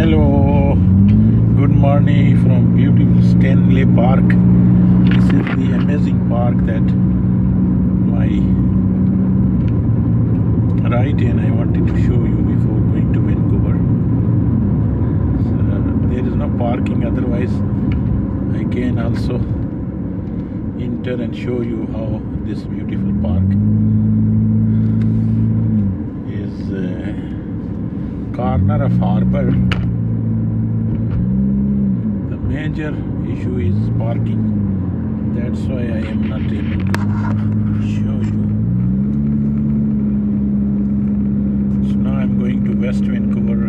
Hello, good morning from beautiful Stanley Park. This is the amazing park that my right and I wanted to show you before going to Vancouver. So, there is no parking, otherwise, I can also enter and show you how this beautiful park is. Uh, corner of harbor major issue is parking that's why i am not able to show you. So now i'm going to west vancouver